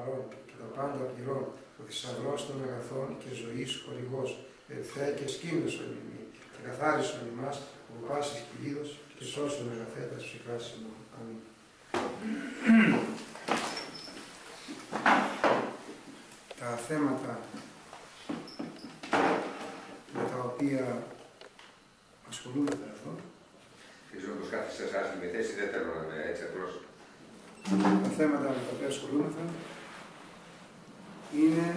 παρόν και τα πάντα πληρών, ο θησαυρός των αγαθών και ζωής χορηγός, ελθέ και σκήνωσον ημί, και καθάρισον ημάς από πάσης κυλίδος και σώσον αγαθέτα ψυχά μου. Αμήν. τα θέματα με τα οποία ασχολούμαι εδώ. Ίσως όπως κάθε σε εσάς με θέση, δεν θέλω να είμαι έτσι απλώς. Τα θέματα με τα οποία ασχολούμεθα είναι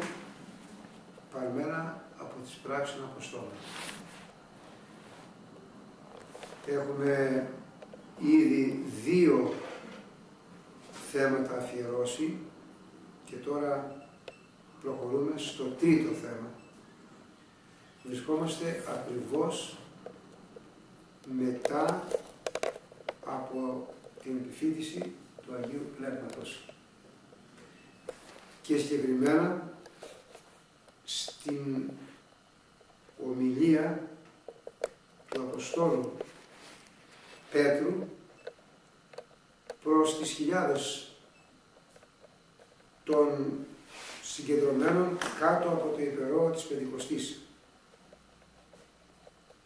παρμένα από τις πράξεις των Αποστόλων. Έχουμε ήδη δύο θέματα αφιερώσει και τώρα προχωρούμε στο τρίτο θέμα. Βρισκόμαστε ακριβώς μετά από την επιφύτηση του Αγίου Πνεύματος. Και συγκεκριμένα στην ομιλία του Αποστόλου Πέτρου προς τις χιλιάδες των συγκεντρωμένων κάτω από το υπερό της Πεντηκοστής.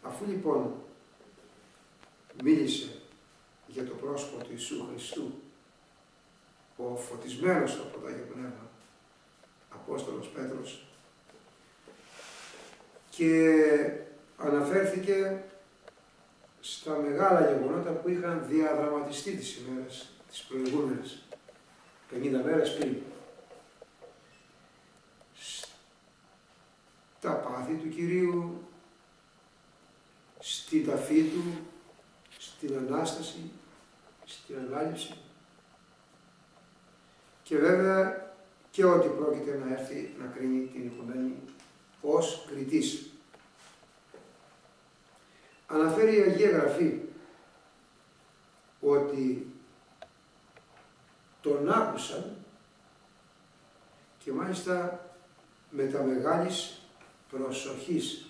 Αφού λοιπόν μίλησε για το πρόσωπο του Ιησού Χριστού, ο φωτισμένος από το Άγιο Πνεύμα, Απόστολος Πέτρος, και αναφέρθηκε στα μεγάλα γεγονότα που είχαν διαδραματιστεί τις ημέρες τις προηγούμενες, 50 μέρες πριν. τα πάθη του Κυρίου, στην ταφή Του, στην Ανάσταση, στην Ανάληψη και βέβαια και ότι πρόκειται να έρθει να κρίνει την οικομένη ως κριτής. Αναφέρει η Αγία Γραφή ότι τον άκουσαν και μάλιστα με τα μεγάλης προσοχής.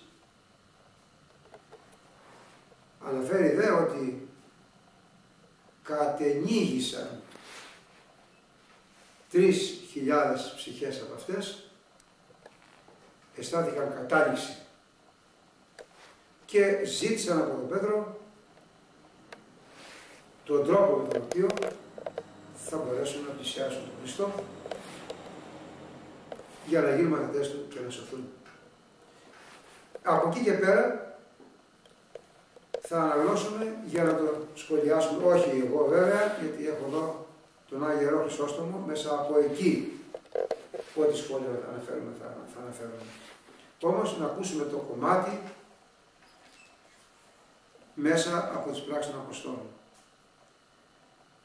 Αναφέρει δε ότι κατενίγησαν τρεις χιλιάδες ψυχές από αυτές, αισθάνθηκαν κατάληξη και ζήτησαν από τον Πέτρο τον τρόπο με τον οποίο θα μπορέσουν να πλησιάσουν τον Χριστό για να γίνουν μαθητές του και να σωθούν. Από εκεί και πέρα θα αναγνώσουμε για να το σχολιάσουμε, όχι εγώ βέβαια, γιατί έχω εδώ τον Άγιο Ιερό Χρυσόστομο, μέσα από εκεί ό,τι σχόλια αναφέρουμε, θα, θα αναφέρουμε. Όμως να ακούσουμε το κομμάτι μέσα από τις πράξεις των Αποστόλων.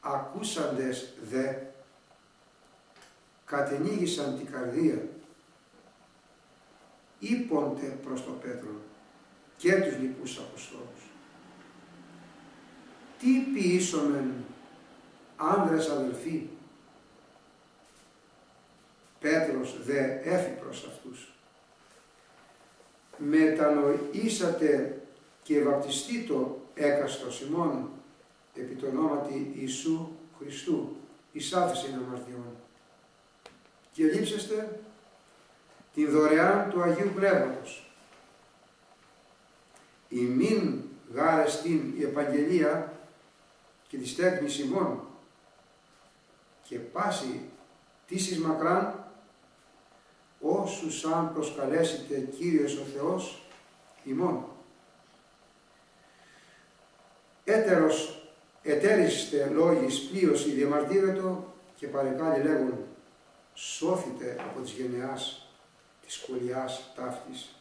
Ακούσαντες δε κατενίγησαν την καρδία ύποντε προς τον Πέτρο και τους λοιπούς Αποστόλους. Τι ποιήσομεν άνδρες αδελφοί, Πέτρος δε έφη προς αυτούς. Μετανοήσατε και βαπτιστήτο έκαστο ημών επί το ονόματι Ιησού Χριστού, εις άφησιν αμαρτιών. Και λείψεστε την δωρεάν του Αγίου Πνεύματος. Η μην στην η επαγγελία και τη στέγνη ημών και πάση τίσης μακράν όσους αν προσκαλέσετε Κύριος ο Θεός ημών. Έτερος ετέριστε λόγης πλοίωση διαμαρτύρετο και παρεκάλλη λέγουν σώθητε από τις γενεάς της σχολιάς ταύτης.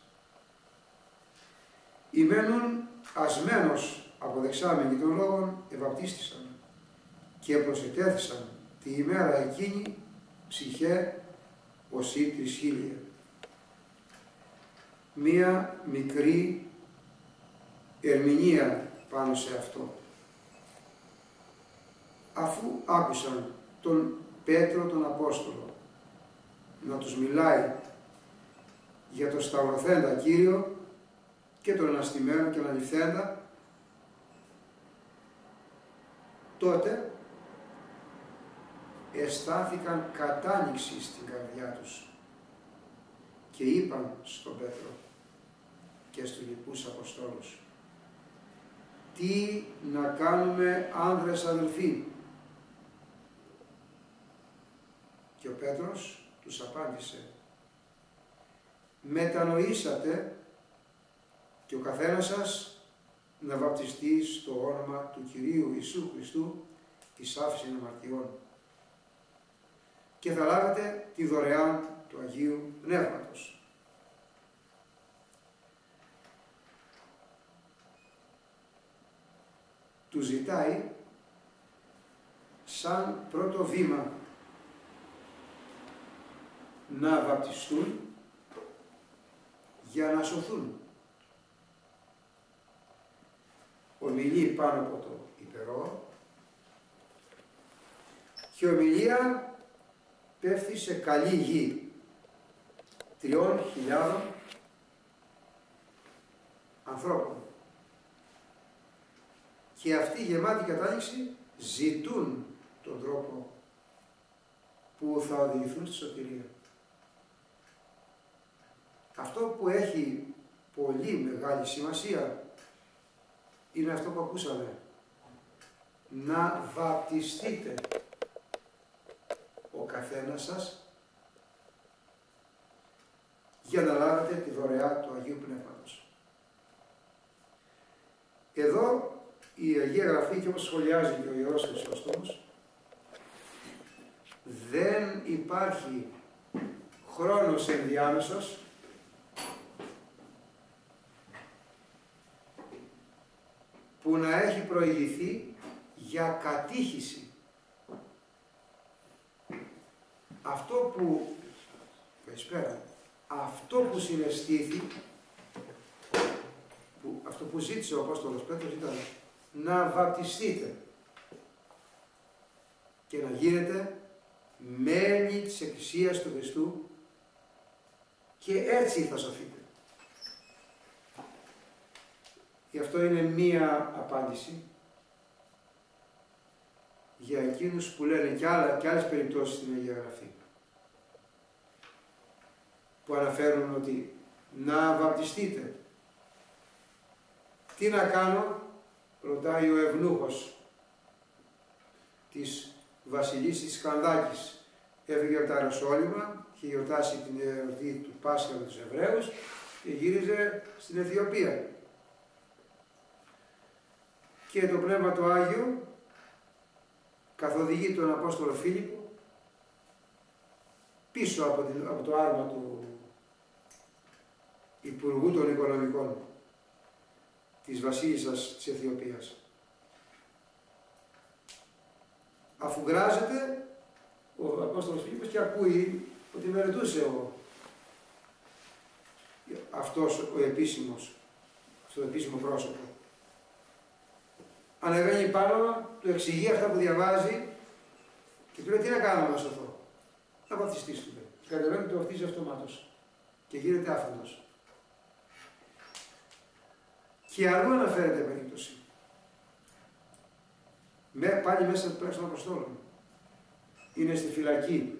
Ημένων ασμένος αποδεξάμενοι των λόγων ευαπτίστησαν και προσετέθησαν τη ημέρα εκείνη ψυχέ ως ή χίλια. Μία μικρή ερμηνεία πάνω σε αυτό. Αφού άκουσαν τον Πέτρο τον Απόστολο να τους μιλάει για το σταυρωθέντα Κύριο και τον αναστημένο και αναλυθέντα, τότε αισθάνθηκαν κατάνοιξη στην καρδιά τους και είπαν στον Πέτρο και στους λοιπούς Αποστόλους τι να κάνουμε άνδρες αδελφοί; Και ο Πέτρος τους απάντησε μετανοήσατε και ο καθένας σας να βαπτιστεί στο όνομα του Κυρίου Ιησού Χριστού της άφησης αμαρτιών και θα λάβετε τη δωρεάν του Αγίου Πνεύματος. Του ζητάει σαν πρώτο βήμα να βαπτιστούν για να σωθούν. Ομιλεί πάνω από το υπερό και ομιλία πέφτει σε καλή γη τριών χιλιάδων ανθρώπων. Και αυτοί γεμάτοι κατάληξη ζητούν τον τρόπο που θα οδηγηθούν στη σωτηρία. Αυτό που έχει πολύ μεγάλη σημασία είναι αυτό που ακούσαμε. Να βαπτιστείτε ο καθένας σας για να λάβετε τη δωρεά του Αγίου Πνεύματος. Εδώ η Αγία Γραφή και όπως σχολιάζει και ο Ιερός Χρυσόστομος δεν υπάρχει χρόνος ενδιάμεσος που να έχει προηγηθεί για κατήχηση. Αυτό που, καλησπέρα, αυτό που συναισθήθη, που, αυτό που ζήτησε ο Απόστολος Πέτρος ήταν να βαπτιστείτε και να γίνετε μέλη της Εκκλησίας του Χριστού και έτσι θα σωθείτε. Γι' αυτό είναι μία απάντηση για εκείνους που λένε και, άλλα, και άλλες περιπτώσεις στην Αγία Γραφή που αναφέρουν ότι να βαπτιστείτε. Τι να κάνω, ρωτάει ο ευνούχος της βασιλής της Κανδάκης. Έφυγε από τα Αεροσόλυμα, είχε γιορτάσει την εορτή του Πάσχα με τους Εβραίους και γύριζε στην Αιθιοπία και το Πνεύμα του Άγιο καθοδηγεί τον Απόστολο Φίλιππο πίσω από, την, από το άρμα του Υπουργού των Οικονομικών της Βασίλισσας της Αιθιοπίας. Αφού γράζεται, ο Απόστολος Φίλιππος και ακούει ότι μελετούσε ο, αυτός ο επίσημος, αυτό το επίσημο πρόσωπο ανεβαίνει πάνω, του εξηγεί αυτά που διαβάζει και του λέει τι να κάνω να σωθώ. Να βαθιστείς του λέει. Και κατεβαίνει το βαφτίζει αυτομάτως και γίνεται άφαντος. Και αλλού αναφέρεται περίπτωση. Με, πάλι μέσα του των Αποστόλων. Είναι στη φυλακή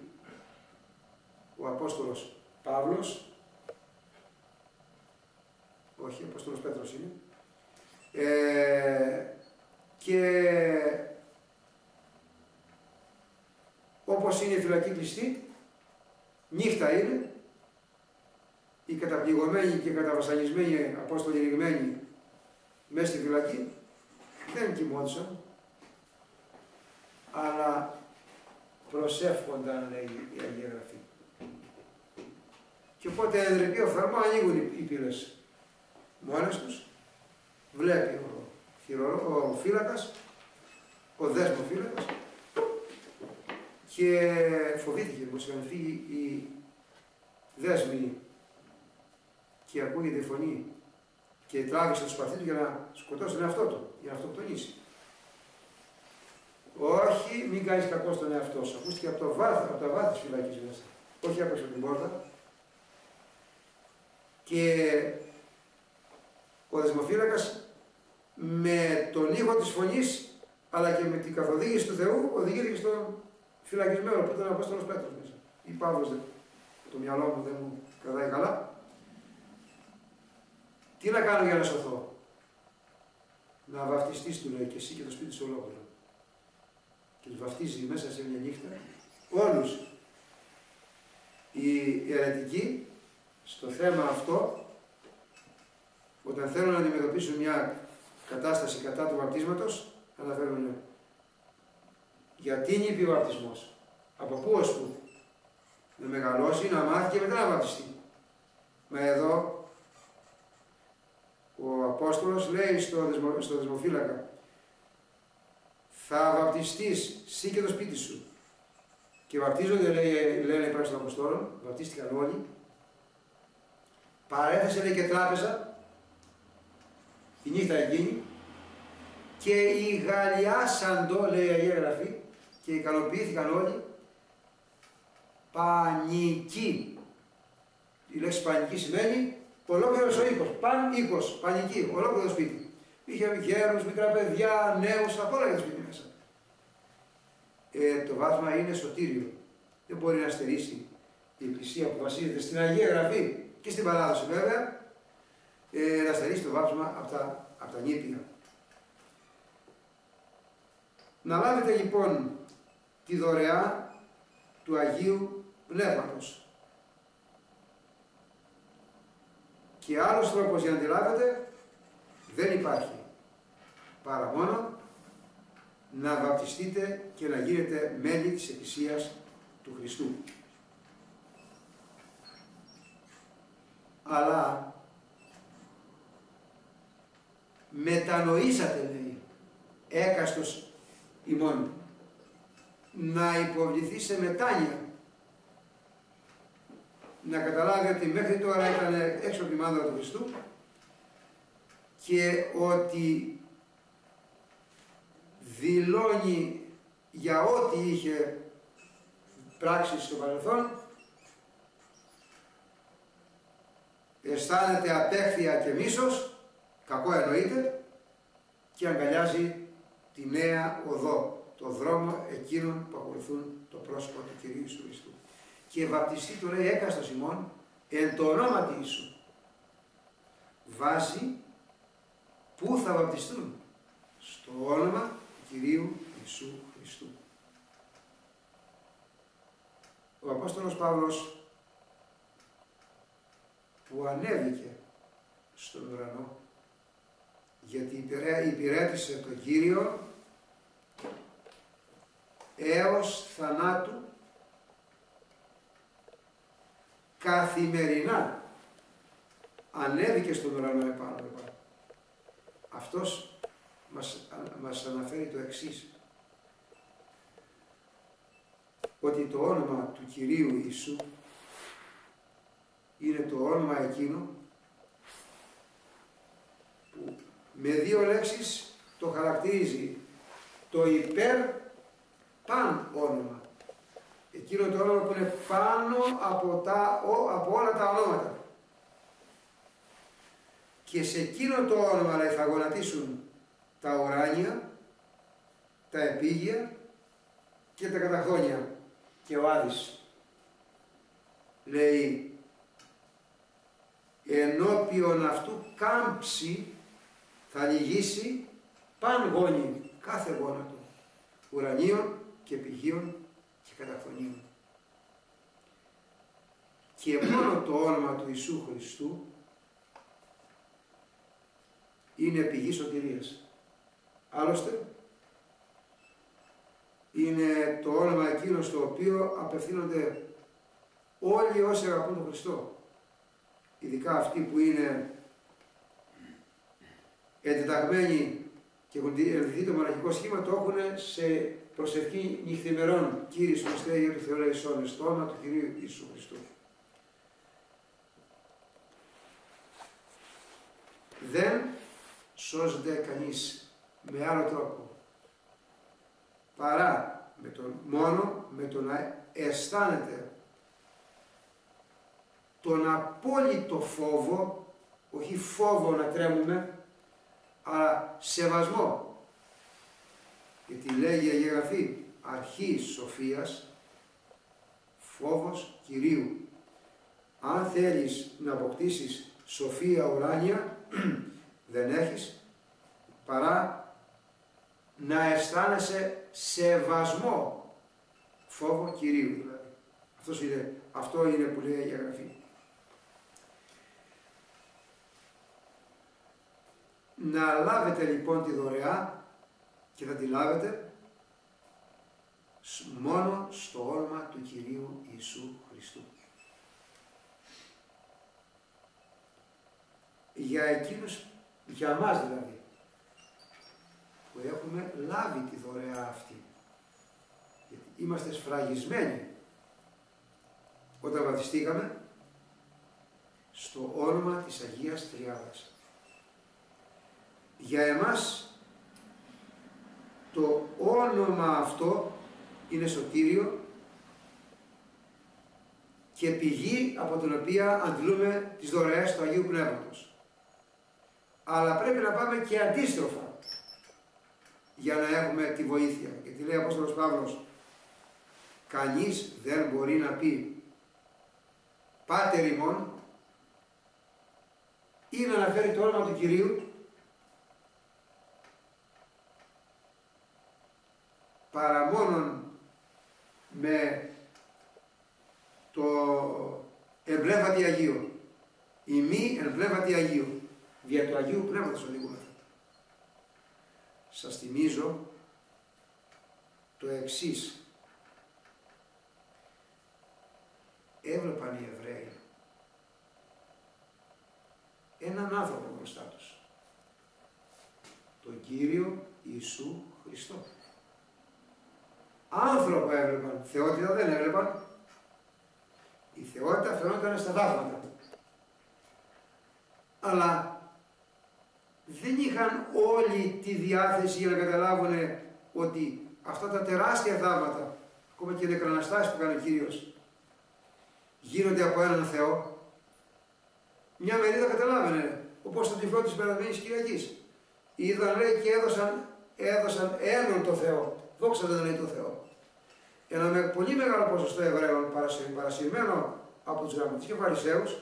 ο Απόστολος Παύλος, όχι, ο Απόστολος Πέτρος είναι, ε, και όπως είναι η φυλακή κλειστή, νύχτα είναι, οι καταπληγωμένοι και καταβασανισμένοι Απόστολοι ρηγμένοι μέσα στη φυλακή δεν κοιμόντουσαν, αλλά προσεύχονταν, λέει η Αγία Γραφή. Και οπότε εντρεπεί ο φαρμό ανοίγουν οι πύλες μόνες τους, βλέπει ο ο φύλακας, ο δέσμο φύλακας και φοβήθηκε πως είχαν φύγει οι δέσμοι και ακούγεται φωνή και τράβηξε το σπαθί του για να σκοτώσει τον εαυτό του, για να αυτοκτονήσει. Όχι, μην κάνεις κακό στον εαυτό σου. Ακούστηκε από, το βάθο, από τα βάθη της φυλακής μέσα. Όχι από την πόρτα. Και ο δεσμοφύλακας με τον ήχο της φωνής αλλά και με την καθοδήγηση του Θεού οδηγήθηκε στον φυλακισμένο που ήταν ο Απόστολος Πέτρος μέσα. Ή Παύλος, το μυαλό μου δεν μου κρατάει καλά. Τι να κάνω για να σωθώ; Να βαφτιστείς του λέει και εσύ και το σπίτι σου ολόκληρο. Και τους βαφτίζει μέσα σε μια νύχτα όλους. Οι αιρετικοί στο θέμα αυτό όταν θέλουν να αντιμετωπίσουν μια κατάσταση κατά του βαπτίσματος αναφέρουν γιατί είναι ο βαπτισμός; Από πού ως πού. Να μεγαλώσει, να μάθει και μετά να βαπτιστεί. Μα εδώ ο Απόστολος λέει στο, δεσμο, στο δεσμοφύλακα θα βαπτιστείς εσύ και το σπίτι σου. Και βαπτίζονται, λέει, λένε οι πράξεις των Αποστόλων, βαπτίστηκαν όλοι. Παρέθεσε λέει και τράπεζα τη νύχτα εκείνη και οι γαλιάσαντο, λέει η Αγία Γραφή, και ικανοποιήθηκαν όλοι. Πανική. Η λέξη πανική σημαίνει ολόκληρος ο οίκος. Παν οίκος, πανική, ολόκληρο το σπίτι. Είχε γέρους, μικρά παιδιά, νέους, απ' όλα για το σπίτι μέσα. Ε, το βάσμα είναι σωτήριο. Δεν μπορεί να στερήσει η Εκκλησία που βασίζεται στην Αγία Γραφή και στην παράδοση βέβαια, ε, να στερήσει το βάσμα από τα, από τα νήπια. Να λάβετε λοιπόν τη δωρεά του Αγίου Πνεύματος. Και άλλος τρόπος για να τη λάβετε δεν υπάρχει. Παρά μόνο να βαπτιστείτε και να γίνετε μέλη της Εκκλησίας του Χριστού. Αλλά μετανοήσατε λέει έκαστος ημών. Να υποβληθεί σε μετάνοια. Να καταλάβει ότι μέχρι τώρα ήταν έξω από τη μάνδρα του Χριστού και ότι δηλώνει για ό,τι είχε πράξει στο παρελθόν αισθάνεται απέχθεια και μίσος κακό εννοείται και αγκαλιάζει τη νέα οδό το δρόμο εκείνων που ακολουθούν το πρόσωπο του Κυρίου Ιησού Χριστού. Και βαπτιστεί του λέει έκαστο ημών εν το όνομα του Ιησού. Βάζει πού θα βαπτιστούν. Στο όνομα του Κυρίου Ιησού Χριστού. Ο Απόστολος Παύλος που ανέβηκε στον ουρανό γιατί υπηρέτησε τον Κύριο έως θανάτου καθημερινά ανέβηκε στον ουρανό επάνω επάνω. Αυτός μας, μας αναφέρει το εξής ότι το όνομα του Κυρίου Ιησού είναι το όνομα εκείνο που με δύο λέξεις το χαρακτηρίζει το υπέρ παν όνομα. Εκείνο το όνομα που είναι πάνω από, τα, από όλα τα ονόματα. Και σε εκείνο το όνομα λέει, θα γονατίσουν τα ουράνια, τα επίγεια και τα καταχρόνια και ο Άδης. Λέει, ενώπιον αυτού κάμψη θα λυγίσει παν γόνι, κάθε γόνατο, ουρανίων και πηγίων και καταφωνίων. Και μόνο το όνομα του Ιησού Χριστού είναι πηγή σωτηρίας. Άλλωστε, είναι το όνομα εκείνος στο οποίο απευθύνονται όλοι όσοι αγαπούν τον Χριστό. Ειδικά αυτοί που είναι εντεταγμένοι και έχουν δει το μοναχικό σχήμα, το έχουν σε προσευχή νυχθημερών, Κύριε Χριστέ, για του Θεού Λαϊσόν, στο όνομα του Κυρίου Ιησού Χριστού. Δεν σώζεται κανείς με άλλο τρόπο παρά με τον, μόνο με το να αισθάνεται τον απόλυτο φόβο, όχι φόβο να τρέμουμε, αλλά σεβασμό γιατί λέγει η Αγία Γραφή, αρχή σοφίας, φόβος Κυρίου. Αν θέλεις να αποκτήσεις σοφία ουράνια, δεν έχεις παρά να αισθάνεσαι σεβασμό, φόβο Κυρίου δηλαδή. Αυτός είναι, αυτό είναι που λέει η Αγραφή. Να λάβετε λοιπόν τη δωρεά και θα τη λάβετε μόνο στο όνομα του Κυρίου Ιησού Χριστού. Για εκείνους, για μας δηλαδή, που έχουμε λάβει τη δωρεά αυτή. Γιατί είμαστε σφραγισμένοι όταν βαπτιστήκαμε στο όνομα της Αγίας Τριάδας. Για εμάς το όνομα αυτό είναι σωτήριο και πηγή από την οποία αντλούμε τις δωρεές του Αγίου Πνεύματος. Αλλά πρέπει να πάμε και αντίστροφα για να έχουμε τη βοήθεια. Γιατί λέει ο Απόστολος Παύλος, κανείς δεν μπορεί να πει Πάτερ ημών ή να αναφέρει το όνομα του Κυρίου παρά μόνον με το εμπλεύματι Αγίου. Η μη εμπλεύματι Αγίου. Δια του Αγίου Πνεύματος οδηγούμεθα. Σας θυμίζω το εξής. Έβλεπαν οι Εβραίοι έναν άνθρωπο μπροστά τους. Τον Κύριο Ιησού Χριστό. Άνθρωπο έβλεπαν, θεότητα δεν έβλεπαν. Η θεότητα φαινόταν στα θαύματα. Αλλά δεν είχαν όλη τη διάθεση για να καταλάβουν ότι αυτά τα τεράστια θαύματα, ακόμα και οι νεκραναστάσεις που κάνει ο Κύριος, γίνονται από έναν Θεό. Μια μερίδα καταλάβαινε, όπως το τυφλό της περασμένης Κυριακής. Είδαν λέει και έδωσαν, έδωσαν έναν το Θεό. Δόξα δεν λέει το Θεό. Ένα με πολύ μεγάλο ποσοστό Εβραίων παρασυρμένο από τους γραμματείς και Φαρισαίους,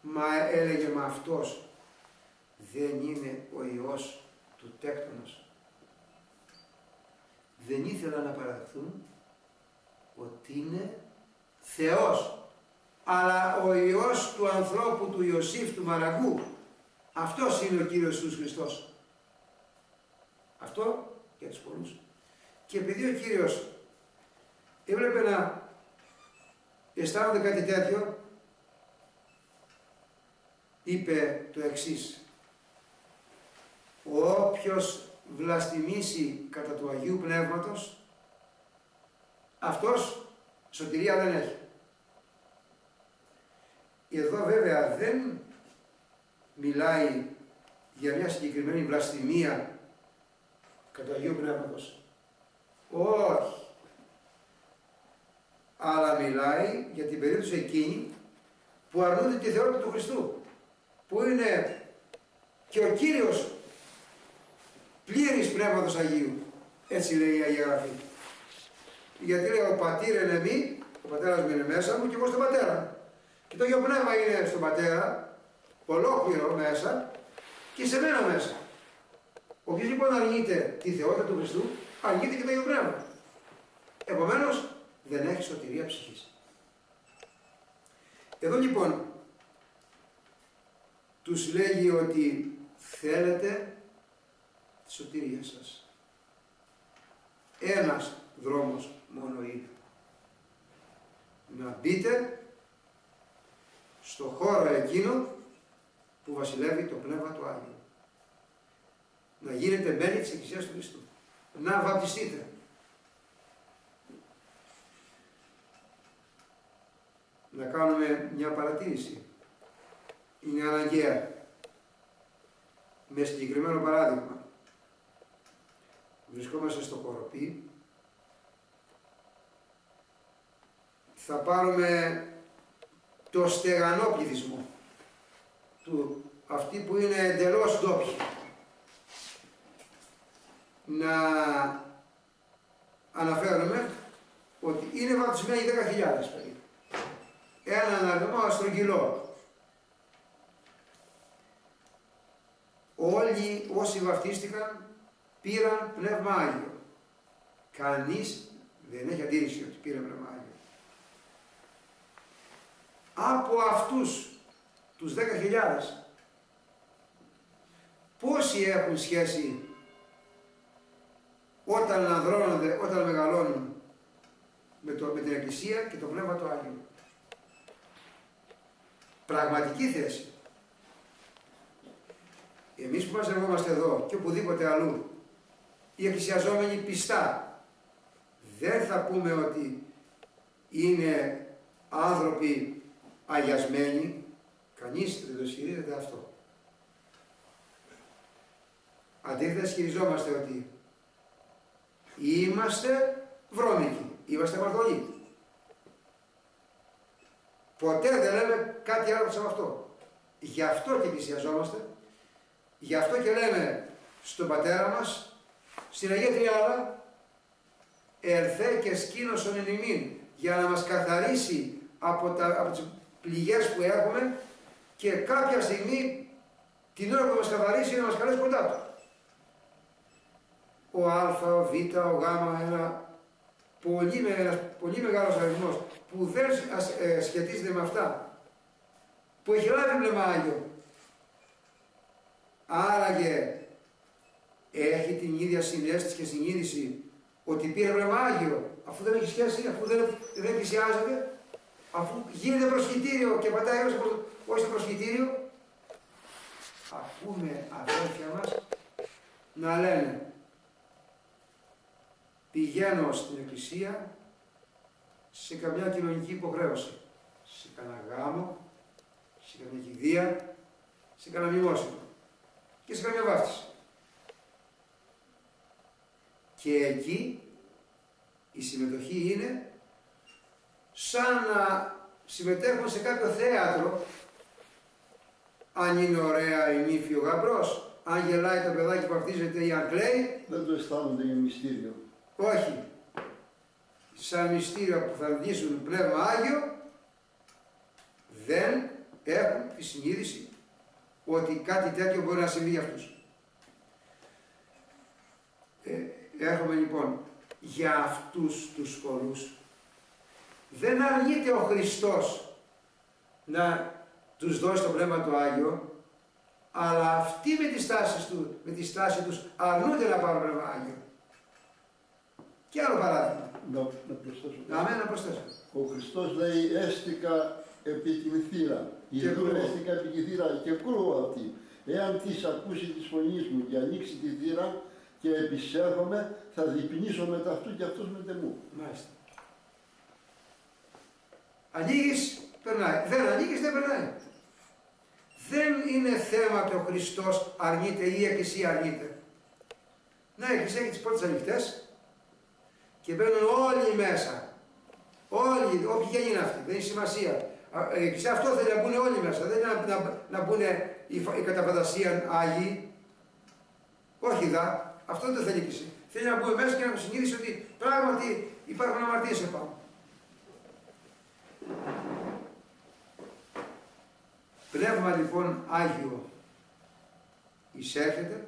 μα έλεγε με αυτός δεν είναι ο Υιός του τέκτονος. Δεν ήθελαν να παραδεχθούν ότι είναι Θεός. Αλλά ο Υιός του ανθρώπου του Ιωσήφ του Μαραγκού, αυτός είναι ο Κύριος Ιησούς Χριστός. Αυτό για τους πολλούς. Και επειδή ο Κύριος έβλεπε να αισθάνονται κάτι τέτοιο, είπε το εξής όποιος βλαστημίσει κατά του Αγίου Πνεύματος, αυτός σωτηρία δεν έχει. Εδώ βέβαια δεν μιλάει για μια συγκεκριμένη βλαστημία κατά του Αγίου Πνεύματος. Όχι. Αλλά μιλάει για την περίπτωση εκείνη που αρνούνται τη θεότητα του Χριστού. Που είναι και ο Κύριος πλήρης Πνεύματος Αγίου. Έτσι λέει η Αγία Γραφή. Γιατί λέει ο πατήρ είναι μη, ο πατέρας μου είναι μέσα μου και εγώ στον πατέρα. Και το Αγίο Πνεύμα είναι στον πατέρα, ολόκληρο μέσα και σε μένα μέσα. Όποιος λοιπόν αρνείται τη θεότητα του Χριστού, αρνείται και το Αγίο Πνεύμα. Επομένως, δεν έχει σωτηρία ψυχής. Εδώ λοιπόν, τους λέγει ότι θέλετε τη σωτηρία σας. Ένας δρόμος μόνο είναι. Να μπείτε στο χώρο εκείνο που βασιλεύει το Πνεύμα του Άγιου. Να γίνετε μέλη της Εκκλησίας του Χριστού. Να βαπτιστείτε. Να κάνουμε μια παρατήρηση. Είναι αναγκαία. Με συγκεκριμένο παράδειγμα βρισκόμαστε στο Κοροπή. Θα πάρουμε το στεγανό πληθυσμό, του, αυτοί που είναι εντελώς ντόπιοι. Να αναφέρομαι ότι είναι βαπτισμένοι 10.000 περίπου. Έναν αριθμό αστρογγυλό. Όλοι όσοι βαφτίστηκαν πήραν πνεύμα Άγιο. Κανείς δεν έχει αντίρρηση ότι πήρε πνεύμα Άγιο. Από αυτούς τους 10.000 πόσοι έχουν σχέση όταν ανδρώνονται, όταν μεγαλώνουν με, το, με την Εκκλησία και το Πνεύμα του Άγιο. Πραγματική θέση. Εμείς που μαζευόμαστε εδώ και οπουδήποτε αλλού, οι εκκλησιαζόμενοι πιστά, δεν θα πούμε ότι είναι άνθρωποι αγιασμένοι, κανείς δεν το ισχυρίζεται αυτό. Αντίθετα ισχυριζόμαστε ότι είμαστε βρώμικοι, είμαστε μαρτωλοί. Ποτέ δεν λέμε κάτι άλλο από αυτό. Γι' αυτό και πλησιαζόμαστε, γι' αυτό και λέμε στον πατέρα μας, στην Αγία Τριάδα, ερθέ και σκήνωσον εν ημίν, για να μας καθαρίσει από, τα, από τις πληγές που έχουμε και κάποια στιγμή την ώρα που μας καθαρίσει να μας καλέσει κοντά του. Ο Α, ο Β, ο Γ, ένα πολύ, ένας πολύ μεγάλος αριθμός που δεν ε, σχετίζεται με αυτά, που έχει λάβει πνεύμα Άγιο. Άραγε έχει την ίδια συνέστηση και συνείδηση ότι πήρε πνεύμα Άγιο, αφού δεν έχει σχέση, αφού δεν, δεν πλησιάζεται, αφού γίνεται προσχητήριο και πατάει όχι στο προσχητήριο, ακούμε αδέρφια μας να λένε πηγαίνω στην εκκλησία σε καμιά κοινωνική υποχρέωση, σε κανένα γάμο, σε καμιά κηδεία, σε κανένα μνημόσυνο και σε καμιά βάφτιση. Και εκεί η συμμετοχή είναι σαν να συμμετέχουν σε κάποιο θέατρο αν είναι ωραία η νύφη ο γαμπρός, αν γελάει το παιδάκι που βαφτίζεται ή αν κλαίει. Δεν το αισθάνονται για μυστήριο. Όχι. Σαν μυστήριο που θα δείξουν πνεύμα Άγιο, δεν έχουν τη συνείδηση ότι κάτι τέτοιο μπορεί να συμβεί για αυτούς. Ε, έρχομαι λοιπόν για αυτούς τους σκορούς. Δεν αρνείται ο Χριστός να τους δώσει το Πνεύμα του Άγιο, αλλά αυτοί με τις τάσεις του, με τη στάση τους αρνούνται να πάρουν Πνεύμα Άγιο. Και άλλο παράδειγμα. Να, να προσθέσω. Να να προσθέσω. Ο Χριστός λέει έστικα επί την θύρα. Ιδού έστικα επί την θύρα και κρούω αυτή. Εάν της ακούσει της φωνής μου και ανοίξει τη θύρα και επισέρχομαι, θα διπνήσω μετά αυτού και αυτός με μου. Μάλιστα. Ανοίγεις, περνάει. Δεν ανοίγεις, δεν περνάει. Δεν είναι θέμα το ο Χριστός αρνείται ή η Εκκλησία αρνείται. Να, η Εκκλησία έχει τις πόρτες ανοιχτές και μπαίνουν όλοι μέσα. Όλοι, όποιοι και είναι αυτοί, δεν έχει σημασία. Σε αυτό θέλει να μπουν όλοι μέσα, δεν είναι να, να, να μπουν οι, οι καταφαντασία Άγιοι. Όχι δα, αυτό δεν το θέλει και εσύ. Θέλει να μπουν μέσα και να συνείδησε ότι πράγματι υπάρχουν αμαρτίες επάνω. Πνεύμα λοιπόν Άγιο εισέρχεται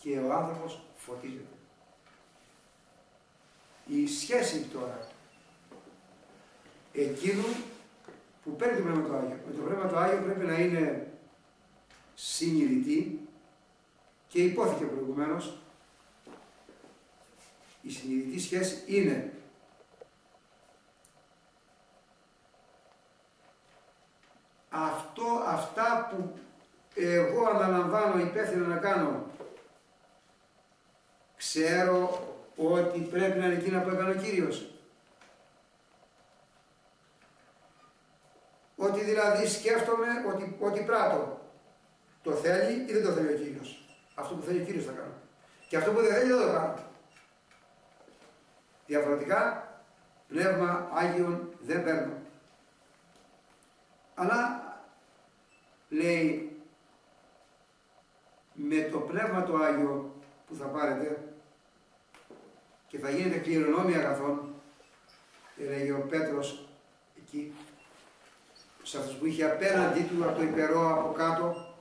και ο άνθρωπος φωτίζεται. Η σχέση τώρα εκείνου που παίρνει το Πνεύμα του Άγιο. Με το Πνεύμα του Άγιο πρέπει να είναι συνειδητή και υπόθηκε προηγουμένως η συνειδητή σχέση είναι αυτό, αυτά που εγώ αναλαμβάνω υπεύθυνο να κάνω ξέρω ότι πρέπει να είναι εκείνα που έκανε ο Κύριος. Ότι δηλαδή σκέφτομαι ότι, ότι πράττω. Το θέλει ή δεν το θέλει ο Κύριος. Αυτό που θέλει ο Κύριος θα κάνω. Και αυτό που δεν θέλει δεν το κάνω. Διαφορετικά, πνεύμα Άγιον δεν παίρνω. Αλλά λέει με το πνεύμα το Άγιο που θα πάρετε και θα γίνεται κληρονόμια αγαθών, έλεγε ο Πέτρος εκεί, σε αυτούς που είχε απέναντί του από το υπερό από κάτω,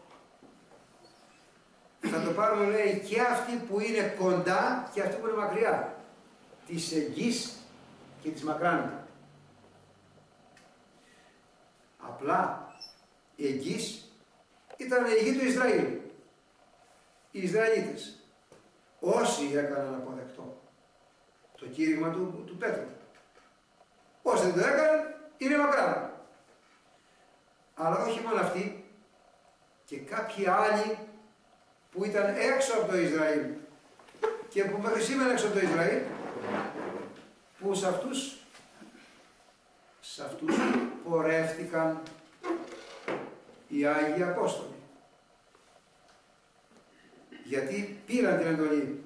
θα το πάρουμε λέει και αυτοί που είναι κοντά και αυτοί που είναι μακριά, της εγγύς και της μακράν. Απλά η εγγύς ήταν η γη του Ισραήλ. Οι Ισραηλίτες. Όσοι έκαναν αποδεκτό το κήρυγμα του, του Πέτρου. Όσοι δεν το έκαναν, είναι μακρά. Αλλά όχι μόνο αυτοί, και κάποιοι άλλοι που ήταν έξω από το Ισραήλ και που μέχρι σήμερα έξω από το Ισραήλ, που σε αυτούς, σε αυτούς πορεύτηκαν οι Άγιοι Απόστολοι. Γιατί πήραν την εντολή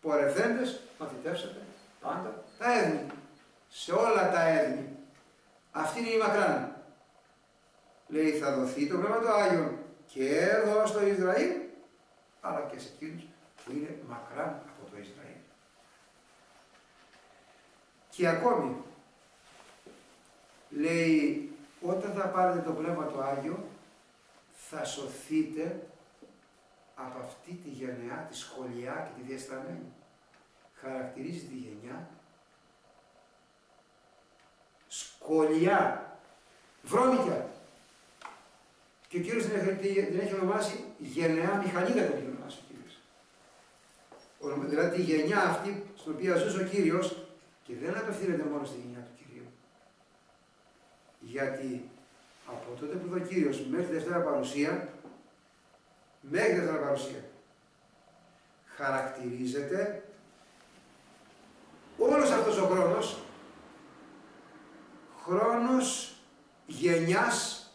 πορευθέντες, μαθητεύσατε πάντα τα έθνη. Σε όλα τα έθνη. Αυτή είναι η μακράν. Λέει θα δοθεί το Πνεύμα του Άγιον και εδώ στο Ισραήλ, αλλά και σε εκείνους που είναι μακράν από το Ισραήλ. Και ακόμη, λέει, όταν θα πάρετε το Πνεύμα του Άγιο, θα σωθείτε από αυτή τη γενεά, τη σχολιά και τη διαστραμμένη. Χαρακτηρίζει τη γενιά σκολιά, βρώμικια. Και ο Κύριος την έχει ονομάσει γενεά μηχανίδα την έχει ονομάσει ο Κύριος. Δηλαδή τη γενιά αυτή στην οποία ζούσε ο Κύριος και δεν απευθύνεται μόνο στη γενιά του Κυρίου. Γιατί από τότε που ήταν ο Κύριος μέχρι τη Δευτέρα Παρουσία μέχρι την παρουσία. Χαρακτηρίζεται όλος αυτός ο χρόνος χρόνος γενιάς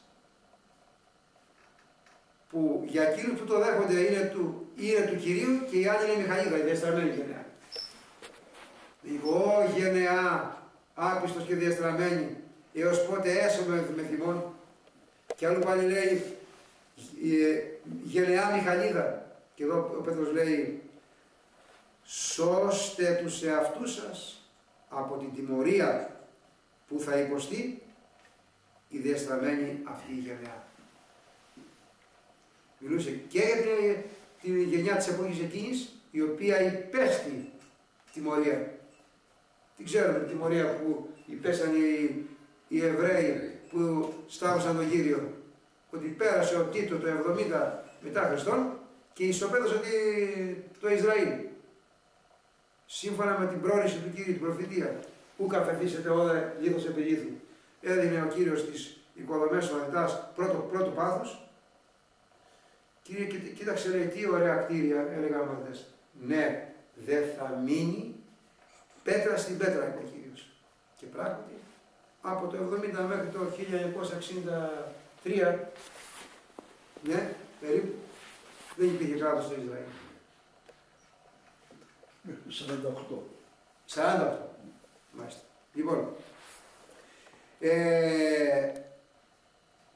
που για εκείνους που το δέχονται είναι του, είναι του Κυρίου και οι άλλοι είναι μηχανίδα, η διαστραμμένη γενιά. Εγώ γενεά, άπιστος και διαστραμμένη, έως πότε έσομαι με θυμόν. Και άλλο πάλι λέει, γενεά μηχανίδα. Και εδώ ο Πέτρος λέει σώστε τους εαυτούς σας από την τιμωρία που θα υποστεί η διαστραμμένη αυτή η γενεά. Μιλούσε και για την, την γενιά της εποχής εκείνης η οποία υπέστη τιμωρία. Τι ξέρουμε την τιμωρία που υπέσταν οι, οι Εβραίοι που στάβωσαν τον Κύριο ότι πέρασε ο Τίτο το 70 μετά Χριστόν και ισοπαίδωσε το Ισραήλ. Σύμφωνα με την πρόρηση του Κύριου, την προφητεία, που καφεθήσετε όλα λίθος επιλήθου. Έδινε ο Κύριος τις οικοδομές μαθητάς πρώτο, πρώτο πάθος. Κύριε, κοίταξε λέει τι ωραία κτίρια, έλεγαν μαθητές. Ναι, δεν θα μείνει πέτρα στην πέτρα, είπε ο Κύριος. Και πράγματι, από το 70 μέχρι το 1960 ναι, περίπου, δεν υπήρχε κράτος στο Ισραήλ. 48. 48. Μάλιστα. Λοιπόν, ε,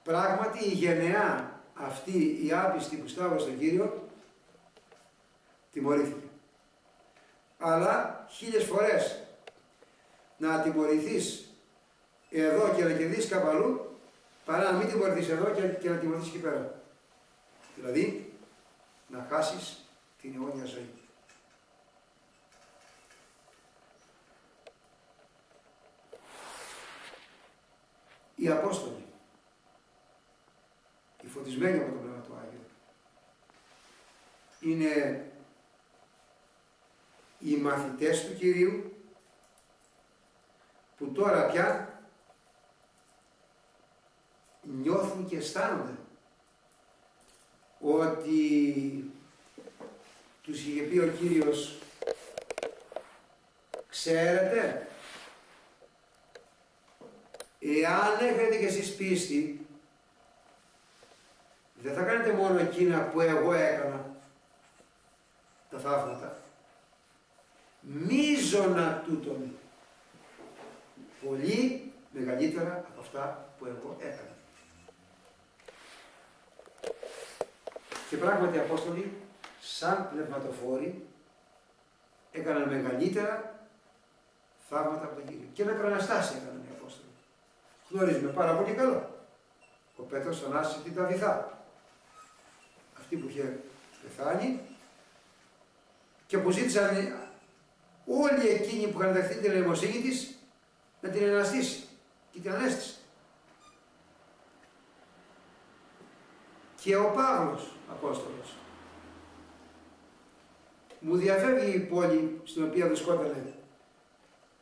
πράγματι η γενεά αυτή η άπιστη που στάβωσε στον Κύριο τιμωρήθηκε. Αλλά χίλιες φορές να τιμωρηθείς εδώ και να κερδίσεις κάπου παρά να μην τιμωρηθείς εδώ και, και να τιμωρηθείς εκεί πέρα. Δηλαδή, να χάσεις την αιώνια ζωή. Οι Απόστολοι, οι φωτισμένοι από το Πνεύμα του Άγιο, είναι οι μαθητές του Κυρίου που τώρα πια νιώθουν και αισθάνονται ότι τους είχε πει ο Κύριος ξέρετε εάν έχετε και εσείς πίστη δεν θα κάνετε μόνο εκείνα που εγώ έκανα τα θαύματα μίζωνα τούτον πολύ μεγαλύτερα από αυτά που εγώ έκανα. Και πράγματι οι Απόστολοι, σαν πνευματοφόροι, έκαναν μεγαλύτερα θαύματα από τον Κύριο. Και με κραναστάσει έκαναν οι Απόστολοι. Γνωρίζουμε πάρα πολύ καλό. Ο Πέτρος ανάστησε την Ταβιθά. Αυτή που είχε πεθάνει και που ζήτησαν όλοι εκείνοι που είχαν δεχτεί την ελεημοσύνη της να την εναστήσει και την ανέστησε. Και ο Παύλος, Απόστολος, μου διαφεύγει η πόλη στην οποία βρισκόταν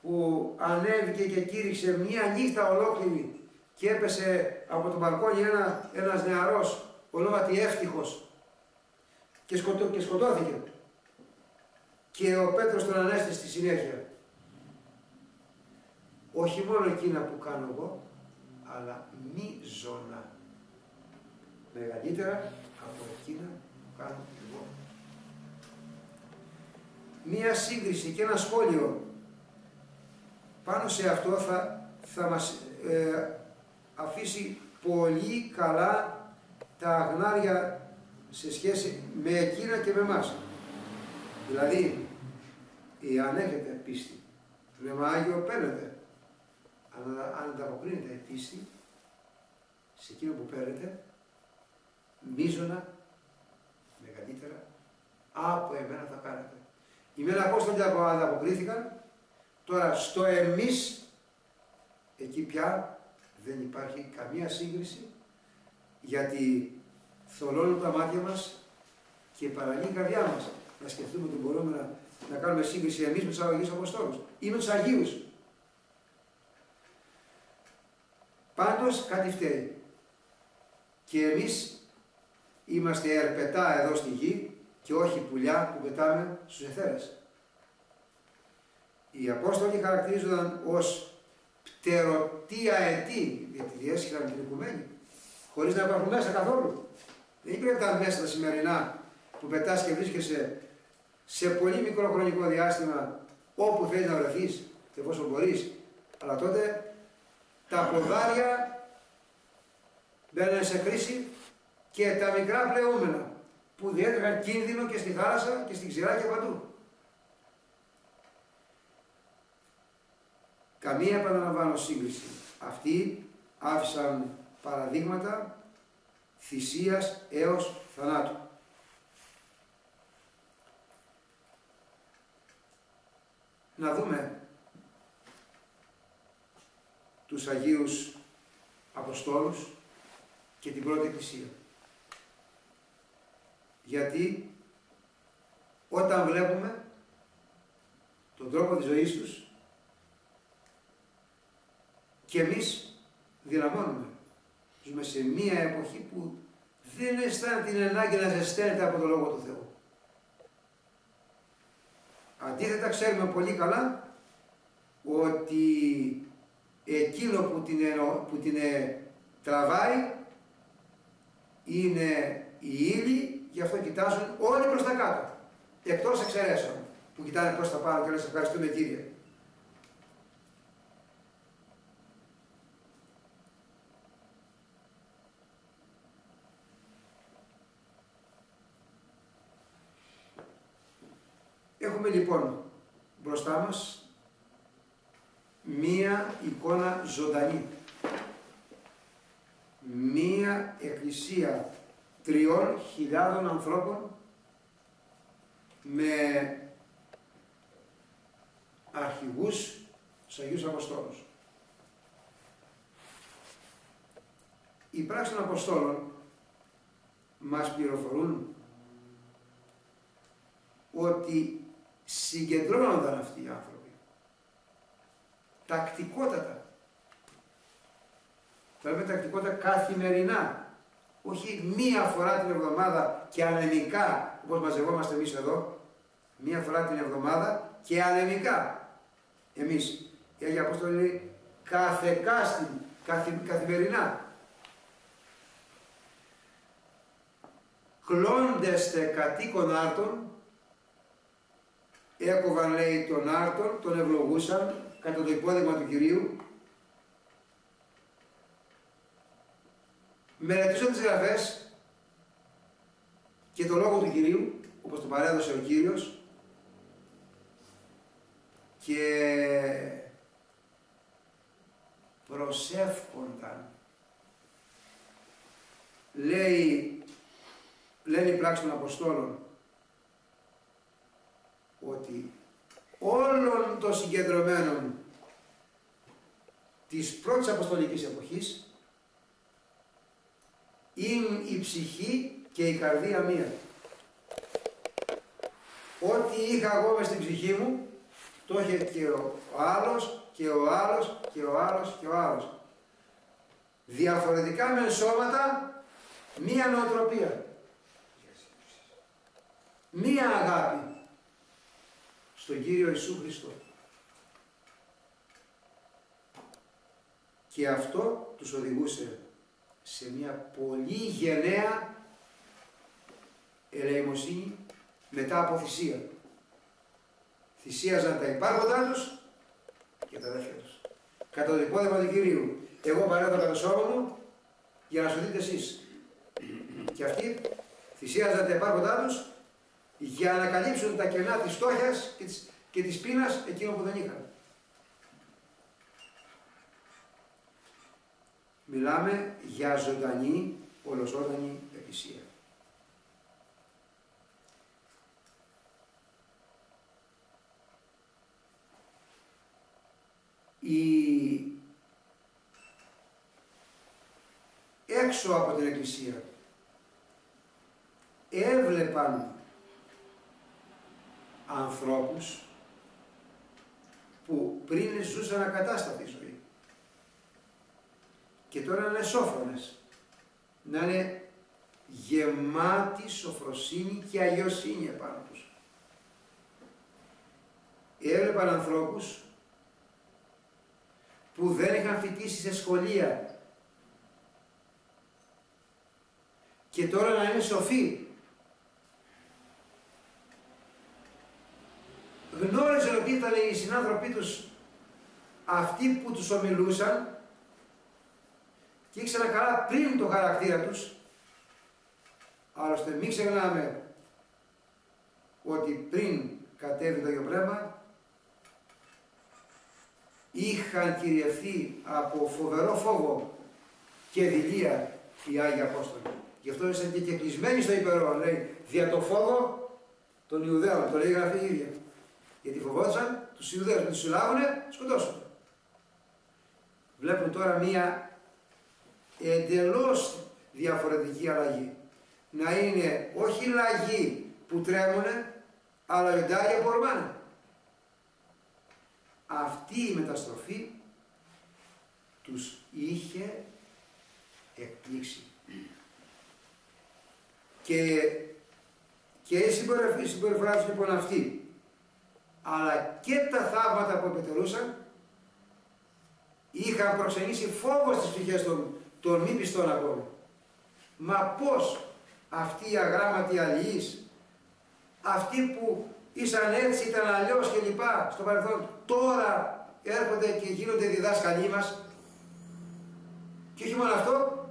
που ανέβηκε και κήρυξε μία νύχτα ολόκληρη και έπεσε από το μπαλκόνι ένα, ένας νεαρός ονόματι εύτυχος και, σκοτώ, και σκοτώθηκε. Και ο Πέτρος τον ανέστησε στη συνέχεια. Όχι μόνο εκείνα που κάνω εγώ, αλλά μη ζώνα. Μεγαλύτερα από εκείνα που κάνω εγώ. Μία σύγκριση και ένα σχόλιο πάνω σε αυτό θα, θα μας ε, αφήσει πολύ καλά τα αγνάρια σε σχέση με εκείνα και με εμάς. Δηλαδή, εάν έχετε πίστη, Πνεύμα Άγιο παίρνετε. Αν, αν ανταποκρίνετε η πίστη σε εκείνο που παίρνετε, μίζωνα μεγαλύτερα από εμένα θα κάνετε. Οι μένα Απόστολοι ανταποκρίθηκαν, τώρα στο εμείς, εκεί πια δεν υπάρχει καμία σύγκριση, γιατί θολώνουν τα μάτια μας και παραλύει η καρδιά μας. Να σκεφτούμε ότι μπορούμε να, να κάνουμε σύγκριση εμείς με τους Αγίους Αποστόλους ή με τους Αγίους. Πάντως κάτι φταίει. Και εμείς είμαστε ερπετά εδώ στη γη και όχι πουλιά που πετάμε στους εθέρες. Οι Απόστολοι χαρακτηρίζονταν ως πτερωτία αετή, γιατί διέσχεραν την οικουμένη, χωρίς να υπάρχουν μέσα καθόλου. Δεν υπήρχε τα μέσα τα σημερινά που πετάς και βρίσκεσαι σε πολύ μικρό χρονικό διάστημα όπου θέλεις να βρεθείς και εφόσον μπορείς. Αλλά τότε τα ποδάρια μπαίνουν σε κρίση και τα μικρά πλεούμενα που διέτρεχαν κίνδυνο και στη θάλασσα και στην ξηρά και παντού. Καμία επαναλαμβάνω σύγκριση. Αυτοί άφησαν παραδείγματα θυσίας έως θανάτου. Να δούμε τους Αγίους Αποστόλους και την πρώτη Εκκλησία. Γιατί όταν βλέπουμε τον τρόπο της ζωής τους και εμείς δυναμώνουμε. Ζούμε σε μία εποχή που δεν αισθάνεται την ανάγκη να ζεσταίνεται από τον Λόγο του Θεού. Αντίθετα ξέρουμε πολύ καλά ότι εκείνο που την, που την ε, τραβάει είναι η ύλη, γι' αυτό κοιτάζουν όλοι προς τα κάτω. Εκτός εξαιρέσεων που κοιτάνε προς τα πάνω και λες ευχαριστούμε Κύριε. Έχουμε λοιπόν μπροστά μας μία εικόνα ζωντανή. Μία εκκλησία τριών χιλιάδων ανθρώπων με αρχηγούς τους Αγίους Αποστόλους. Οι πράξεις των Αποστόλων μας πληροφορούν ότι συγκεντρώνονταν αυτοί οι άνθρωποι. Τακτικότατα. Θα τακτικότητα καθημερινά. Όχι μία φορά την εβδομάδα και ανεμικά, όπως μαζευόμαστε εμείς εδώ, μία φορά την εβδομάδα και ανεμικά. Εμείς, οι Άγιοι Απόστολοι λέει κάθε κάστη, καθημερινά. Κλώντεστε κατοίκον άρτων έκοβαν λέει τον άρτον, τον ευλογούσαν κατά το υπόδειγμα του Κυρίου μελετούσαν τις γραφές και το λόγο του Κυρίου όπως το παρέδωσε ο Κύριος και προσεύχονταν. Λέει, λένε οι πράξεις των Αποστόλων ότι όλων των συγκεντρωμένων της πρώτης Αποστολικής εποχής είναι η ψυχή και η καρδία μία. Ό,τι είχα εγώ μες στην ψυχή μου, το είχε και ο άλλος και ο άλλος και ο άλλος και ο άλλος. Διαφορετικά με σώματα, μία νοοτροπία. Μία αγάπη στον Κύριο Ιησού Χριστό. Και αυτό τους οδηγούσε σε μια πολύ γενναία ελεημοσύνη μετά από θυσία. Θυσίαζαν τα υπάρχοντά τους και τα αδέρφια τους. Κατά το υπόδειγμα του Κυρίου, εγώ παρέδωκα το σώμα μου για να σωθείτε εσείς. Και αυτοί θυσίαζαν τα υπάρχοντά τους για να καλύψουν τα κενά της στόχιας και της, και της πείνας εκείνο που δεν είχαν. Μιλάμε για ζωντανή, ολοσόδανη εκκλησία. Οι έξω από την εκκλησία έβλεπαν ανθρώπους που πριν ζούσαν ακατάστατη ζωή και τώρα είναι σόφρονες, να είναι γεμάτη σοφροσύνη και αγιοσύνη επάνω τους. Έβλεπαν ανθρώπους που δεν είχαν φοιτήσει σε σχολεία και τώρα να είναι σοφοί. Γνώριζαν ότι ήταν οι συνάνθρωποι τους αυτοί που τους ομιλούσαν και ήξεραν καλά πριν το χαρακτήρα τους. Άλλωστε μην ξεχνάμε ότι πριν κατέβει το Αγιο Πνεύμα είχαν κυριευθεί από φοβερό φόβο και δειλία οι Άγιοι Απόστολοι. Γι' αυτό ήσαν και κεκλεισμένοι στο υπερό, λέει, δια το φόβο των Ιουδαίων, το λέει η Γραφή ίδια. Γιατί φοβόντουσαν τους Ιουδαίους, να τους συλλάβουνε, σκοτώσουν. Βλέπουν τώρα μία εντελώς διαφορετική αλλαγή. Να είναι όχι λαγοί που τρέμουνε, αλλά λιοντάρια που ορμάνε. Αυτή η μεταστροφή τους είχε εκπλήξει. Και, και η συμπεριφορά τους λοιπόν αυτή, αλλά και τα θαύματα που επιτελούσαν, είχαν προξενήσει φόβο στις ψυχές των, των μη πιστών ακόμη. Μα πώς αυτοί οι αγράμματοι αλληλείς, αυτοί που ήσαν έτσι, ήταν αλλιώς και λοιπά στο παρελθόν, τώρα έρχονται και γίνονται διδάσκαλοι μας και όχι μόνο αυτό,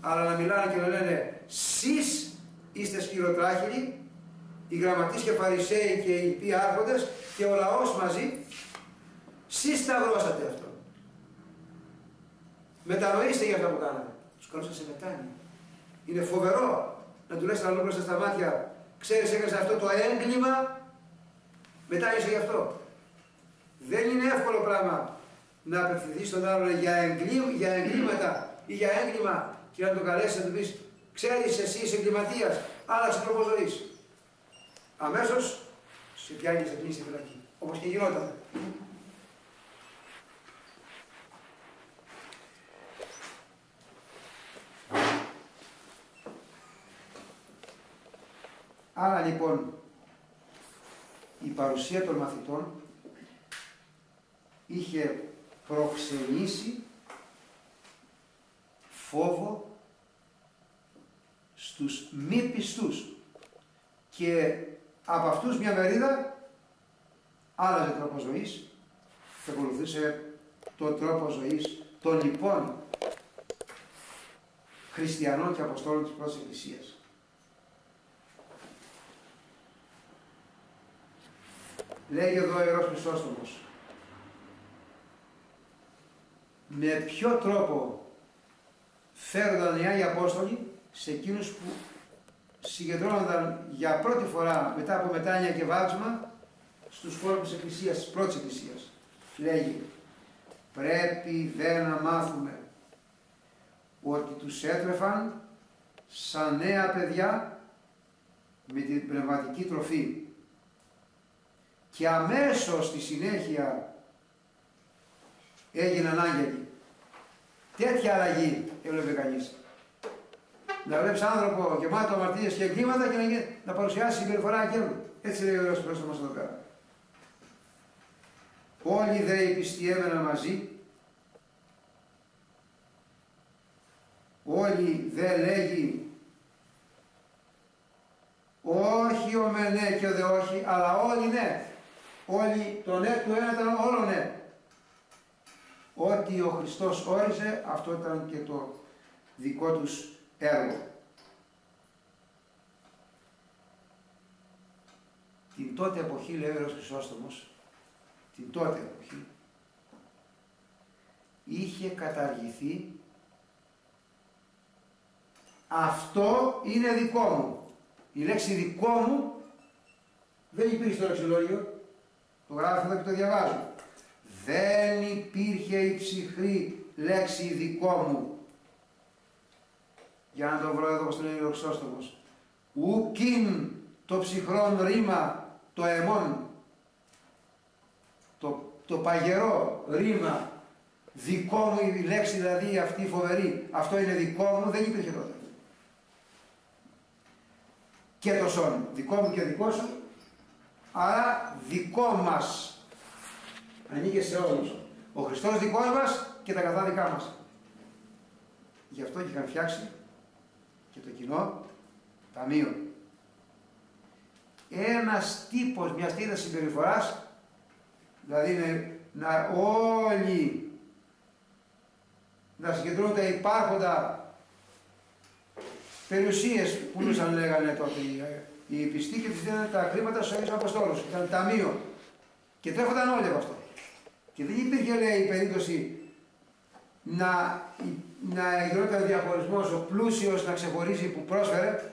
αλλά να μιλάνε και να λένε «Σεις είστε σκληροτράχυλοι, οι γραμματείς και φαρισαίοι και οι ποιοι άρχοντες και ο λαός μαζί, σεις σταυρώσατε αυτό. Μετανοήστε για αυτό που κάνατε. Τους καλούσα σε μετάνοια. Είναι φοβερό να του λες τα λόγια στα μάτια, ξέρεις έκανες αυτό το έγκλημα, μετά είσαι γι' αυτό. Δεν είναι εύκολο πράγμα να απευθυνθείς στον άλλον για, για εγκλήματα ή για έγκλημα και να τον καλέσεις να του πεις: Ξέρεις, εσύ είσαι εγκληματίας, άλλαξε τρόπος ζωής. Αμέσως σε πιάνει σε κλείσει φυλακή. Όπως και γινόταν. Άρα λοιπόν η παρουσία των μαθητών είχε προξενήσει φόβο στους μη πιστούς και από αυτούς μια μερίδα άλλαζε τρόπος ζωής και ακολουθούσε τον τρόπο ζωής των λοιπόν χριστιανών και αποστόλων της πρώτης εκκλησίας. Λέει εδώ ο Ιερός Χρυσόστομος με ποιο τρόπο φέρονταν οι Άγιοι Απόστολοι σε εκείνους που συγκεντρώνονταν για πρώτη φορά μετά από μετάνοια και βάψμα στους χώρους της Εκκλησίας, της πρώτης Εκκλησίας. Λέγει, πρέπει δε να μάθουμε ότι τους έτρεφαν σαν νέα παιδιά με την πνευματική τροφή και αμέσως στη συνέχεια έγιναν άγγελοι. Τέτοια αλλαγή έβλεπε κανείς. Να βλέπει άνθρωπο γεμάτο αμαρτίες και εγκλήματα και να, να παρουσιάσει συμπεριφορά αγγέλου. Έτσι λέει ο Ιερός Πρόεδρος εδώ πέρα. Όλοι δε οι πιστοί έμεναν μαζί. Όλοι δε λέγει όχι ο με ναι και ο δε όχι, αλλά όλοι ναι. Όλοι το ναι του ένα ήταν όλο ναι. Ό,τι ο Χριστός όριζε, αυτό ήταν και το δικό τους έργο. Την τότε εποχή, λέει ο Ιερός Χρυσόστομος, την τότε εποχή, είχε καταργηθεί αυτό είναι δικό μου. Η λέξη δικό μου δεν υπήρχε στο λεξιλόγιο. Το γράφω εδώ και το διαβάζω. Δεν υπήρχε η ψυχρή λέξη δικό μου. Για να το βρω εδώ στον λέει ο Χρυσόστομος. Ουκίν το ψυχρόν ρήμα το εμόν. Το, το παγερό ρήμα δικό μου η λέξη δηλαδή αυτή φοβερή. Αυτό είναι δικό μου δεν υπήρχε τότε. Και το σόν. Δικό μου και δικό σου. Άρα δικό μας. Ανήκε σε όλους. Ο Χριστός δικός μας και τα καθά δικά μας. Γι' αυτό και είχαν φτιάξει και το κοινό ταμείο. Ένας τύπος, μιας στήρα συμπεριφοράς, δηλαδή είναι να όλοι να συγκεντρώνουν τα υπάρχοντα περιουσίες που πουλούσαν λέγανε τότε οι πιστοί και τις δίνανε τα χρήματα στους Αγίους Αποστόλους. Ήταν ταμείο. Και τρέφονταν όλοι από αυτό. Και δεν υπήρχε λέει η περίπτωση να, να γινόταν διαχωρισμός ο πλούσιος να ξεχωρίζει που πρόσφερε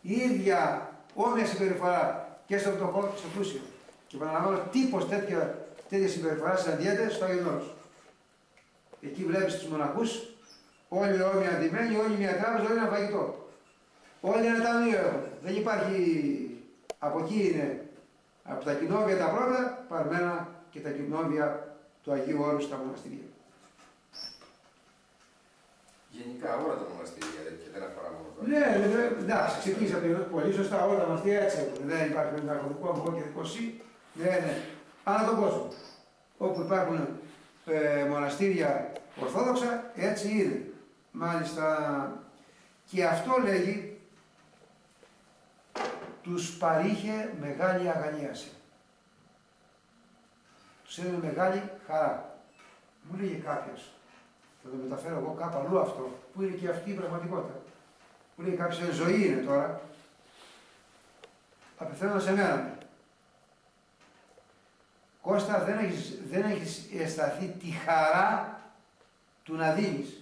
η ίδια όμοια συμπεριφορά και στο φτωχό και στο πλούσιο. Και παραλαμβάνω τύπος τέτοια, τέτοια συμπεριφορά συναντιέται στο Άγιο Εκεί βλέπεις τους μοναχούς, όλοι όμοια αντιμένοι, όλοι μια τράπεζα, όλοι ένα φαγητό. Όλοι ένα ταμείο έχουν. Δεν υπάρχει. Από εκεί είναι από τα κοινόβια τα πρώτα, παρμένα και τα κοινόβια του Αγίου Όρου στα μοναστηρία. Γενικά όλα τα μοναστήρια και δεν αφορά μόνο το Ναι, ναι, ναι, εντάξει, ξεκίνησα πολύ σωστά όλα τα μοναστήρια έτσι έχουν. Δεν υπάρχει ένα δικό μου και δικό εσύ. Ναι, ναι. Ανά τον κόσμο. Όπου υπάρχουν ε, μοναστήρια ορθόδοξα, έτσι είναι. Μάλιστα, και αυτό λέγει, τους παρήχε μεγάλη αγαλίαση. Τους έδινε μεγάλη χαρά. Μου λέγε κάποιος, θα το μεταφέρω εγώ κάπου αλλού αυτό, που είναι και αυτή η πραγματικότητα. Που λέει κάποιος ζωή είναι τώρα. Απευθύνω σε μένα. Κώστα δεν έχεις, δεν έχεις αισθανθεί τη χαρά του να δίνεις.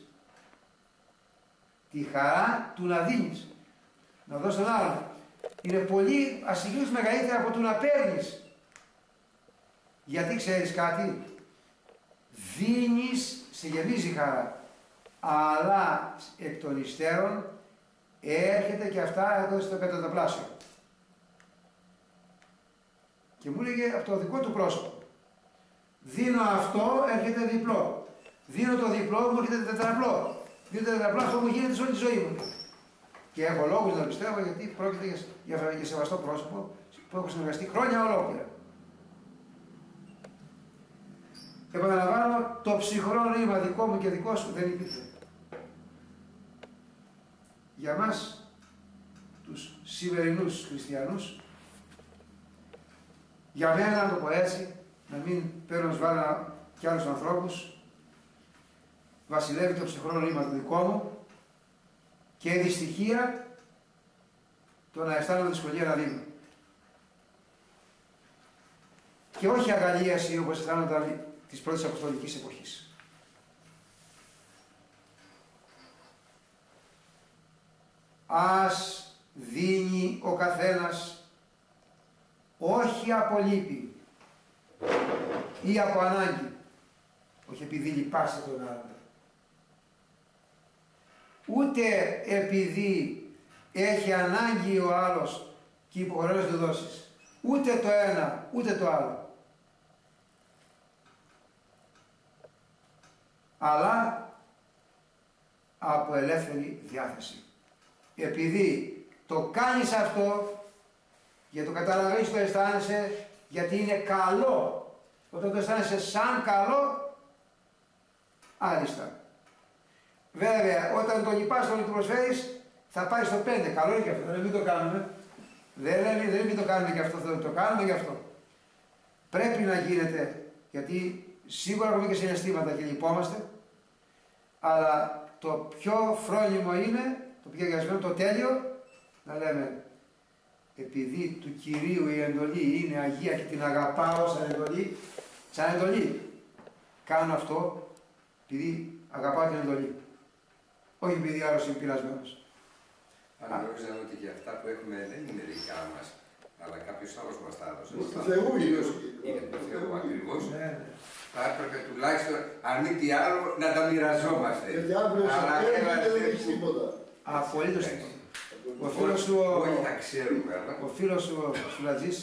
Τη χαρά του να δίνεις. Να δώσω τον άλλον. Είναι πολύ ασυγείως μεγαλύτερα από το να παίρνεις. Γιατί ξέρεις κάτι; Δίνεις σε γεμίζει χαρά. Αλλά εκ των υστέρων έρχεται και αυτά εδώ στο πενταταπλάσιο. Και μου έλεγε από το δικό του πρόσωπο. Δίνω αυτό, έρχεται διπλό. Δίνω το διπλό, μου έρχεται τετραπλό. Δίνω το τετραπλό, αυτό μου γίνεται σε όλη τη ζωή μου. Και έχω λόγους να πιστεύω γιατί πρόκειται για, για, για σεβαστό πρόσωπο που έχω συνεργαστεί χρόνια ολόκληρα. Επαναλαμβάνω, το ψυχρό ρήμα δικό μου και δικό σου δεν υπήρχε. Για μας, τους σημερινούς χριστιανούς, για μένα, να το πω έτσι, να μην παίρνω σβάλα κι άλλους ανθρώπους, βασιλεύει το ψυχρό ρήμα το δικό μου και η δυστυχία το να αισθάνομαι δυσκολία να δίνω. Και όχι αγαλίαση όπως αισθάνονταν της πρώτης αποστολικής εποχής. Ας δίνει ο καθένας όχι από λύπη ή από ανάγκη, όχι επειδή λυπάσαι τον άλλον, ούτε επειδή έχει ανάγκη ο άλλος και υποχρεώσεις του δώσεις, ούτε το ένα, ούτε το άλλο, Αλλά από ελεύθερη διάθεση. Επειδή το κάνεις αυτό, για το καταλαβαίνεις το αισθάνεσαι, γιατί είναι καλό. Όταν το αισθάνεσαι σαν καλό, άριστα. Βέβαια, όταν τον λυπάς, τον του προσφέρεις, θα πάει στο 5. Καλό είναι και αυτό, δεν μην το κάνουμε. Δεν λέμε, δεν μην το κάνουμε και αυτό, δεν το κάνουμε γι' αυτό. Πρέπει να γίνεται, γιατί σίγουρα έχουμε και συναισθήματα και λυπόμαστε, αλλά το πιο φρόνιμο είναι, το πιο διασμένο, το τέλειο, να λέμε, επειδή του Κυρίου η εντολή είναι Αγία και την αγαπάω σαν εντολή, σαν εντολή, κάνω αυτό επειδή αγαπάω την εντολή. Όχι επειδή άλλος είναι πειρασμένος. Αν γνώριζαν ότι και αυτά που έχουμε δεν είναι δικά μας, αλλά κάποιος άλλος μας τα έδωσε. Του Θεού είναι. Είναι του Θεού ακριβώς. Ναι, ναι. Θα έπρεπε τουλάχιστον, αν μη τι άλλο, να τα μοιραζόμαστε. Γιατί αύριο σε Αλλά παίρνει έλα, και δεν Θεέ έχεις μου. τίποτα. Απολύτως Εντάξει. τίποτα. Ο φίλος σου, ο- Όχι, τα ξέρουμε, αλλά. ο φίλος σου, ο Σουλατζής,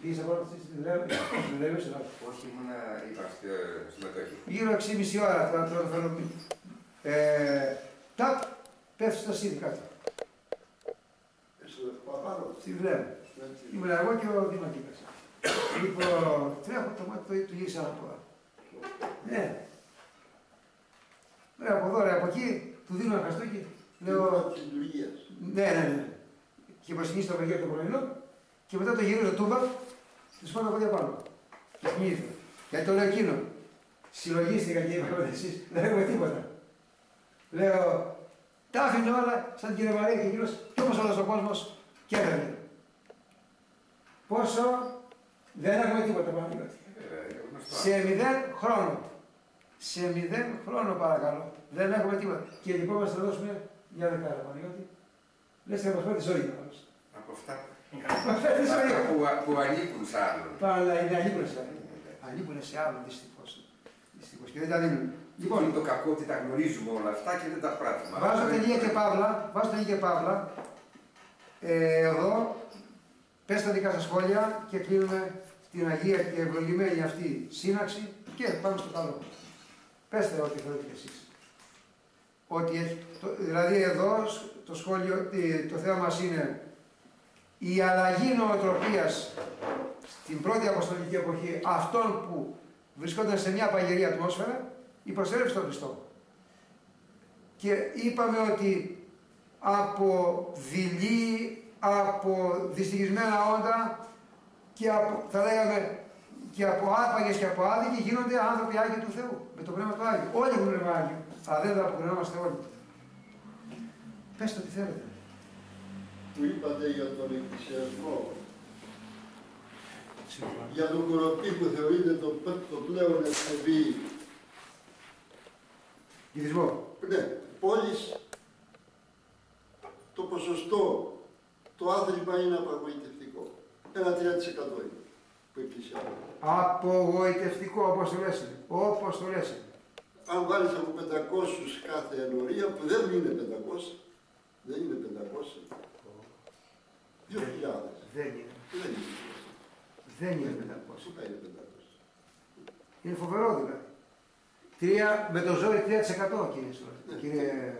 πήγες από αυτή τη δουλεύεις, Όχι, ήμουν είπα στη συμμετοχή. γύρω 6,5 ώρα τώρα τώρα θέλω ε, ταπ, πέφτει στο σίδι κάτω. Στο Παπάρο. Στη δουλεύω. Έτσι. Ήμουν εγώ και ο Δημακίκας. Λοιπόν, τρέχω το μάτι του, του γύρισα από εδώ. Ναι. Ρε από εδώ, ρε από εκεί, του δίνω ένα χαστούκι. Λέω Λέω, της λειτουργίας. ναι, ναι, ναι. Και προσκυνήσει το παιδιά το πρωινό και μετά το γυρίζω τούμπα, του σπάω τα πόδια πάνω. Και θυμήθηκα. Γιατί το λέω εκείνο. Συλλογίστηκα και είπα ότι εσείς δεν έχουμε τίποτα. Λέω, τα άφηνε όλα σαν την κυρία Μαρία και εκείνος και όπως όλος ο κόσμος και έφερε. Πόσο δεν έχουμε τίποτα πάνω. Βέβαια, είναι γνωστό. Σε μηδέν χρόνο. Σε μηδέν χρόνο παρακαλώ. Δεν έχουμε τίποτα. Και λοιπόν μας θα δώσουμε μια δεκάρα Παναγιώτη. Λες θα μας φέρει ζωή μας. Από αυτά Μας φέρει αυτά ζωή. που, που ανήκουν σε άλλον. Αλλά είναι ανήκουν σε άλλον. Ανήκουν σε άλλον δυστυχώς. Δυστυχώς και δεν τα δίνουν. Λοιπόν, είναι Λοιπόν, το κακό ότι τα γνωρίζουμε όλα αυτά και δεν τα πράττουμε. βάζω Αυτό είναι τελεία το- και παύλα. Βάζω τελεία και παύλα. Ε, εδώ, πες τα δικά σας σχόλια και κλείνουμε την Αγία και ευλογημένη αυτή σύναξη και πάμε στο καλό. Πέστε ό,τι θέλετε κι εσείς. Ό,τι έχει. Το- δηλαδή εδώ σ- το σχόλιο, τι- το θέμα μας είναι η αλλαγή νοοτροπίας στην πρώτη αποστολική εποχή αυτών που βρισκόταν σε μια παγερή ατμόσφαιρα, η προσέλευση των Χριστών. Και είπαμε ότι από δειλή, από δυστυχισμένα όντα και από, θα λέγαμε και από άρπαγες και από άδικοι γίνονται άνθρωποι Άγιοι του Θεού, με το Πνεύμα του Άγιου. Όλοι έχουν πνεύμα Άγιο, αλλά δεν τα αποκρινόμαστε όλοι. Πες το τι θέλετε. Που είπατε για τον εκκλησιασμό. Για τον κοροπή που θεωρείται το, το πλέον ευφυή. Γυρισμό. Ναι, πόλεις το ποσοστό, το άθλημα είναι απαγοητευτικό. Ένα 3% είναι που εκκλησιάζουν. Απογοητευτικό όπως το λες. Όπως το λες. Αν βάλεις από 500 κάθε ενορία, που δεν είναι 500, δεν είναι 500, 2.000. Δεν είναι. Δεν είναι. Δεν είναι 500. Πού θα είναι 500. Είναι φοβερό δηλαδή. Τρία, με το ζόρι 3% κύριε Σόλα. Ναι. Κύριε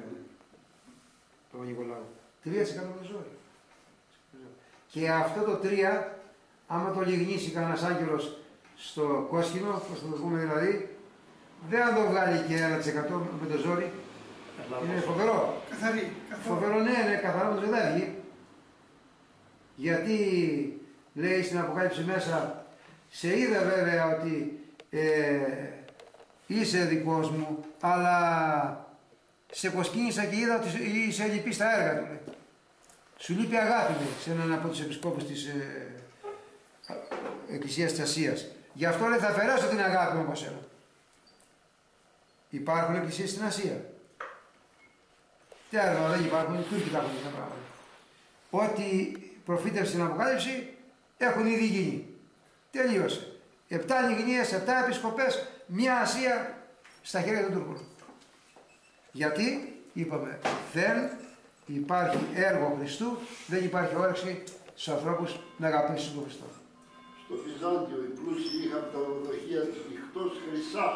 Παπα-Νικολάου. 3% με το ζόρι. Και αυτό το 3, άμα το λιγνήσει κανένας άγγελος στο κόσκινο, πώς το πούμε δηλαδή, δεν θα το βγάλει και 1% με το ζόρι. Είναι φοβερό. Καθαρή. Φοβερό, ναι, ναι, καθαρά το δεν βγει. Γιατί λέει στην Αποκάλυψη μέσα, σε είδα βέβαια ότι ε, είσαι δικός μου, αλλά σε κοσκίνησα και είδα ότι είσαι λυπής στα έργα του. Λέει. Σου λείπει αγάπη λέει, σε έναν από τους επισκόπους της ε, Εκκλησίας της Ασίας. Γι' αυτό λέει θα αφαιρέσω την αγάπη μου από σένα. Υπάρχουν εκκλησίες στην Ασία. Τέλο, δεν υπάρχουν, οι Τούρκοι τα έχουν τα πράγματα. Ό,τι προφήτευσε στην Αποκάλυψη έχουν ήδη γίνει. Τελείωσε. Επτά λιγνίες, επτά επισκοπές, μια Ασία στα χέρια των Τούρκων. Γιατί, είπαμε, δεν υπάρχει έργο Χριστού, δεν υπάρχει όρεξη στους ανθρώπους να αγαπήσουν τον Χριστό. Στο Βυζάντιο οι πλούσιοι είχαν τα οδοχεία της νυχτός χρυσά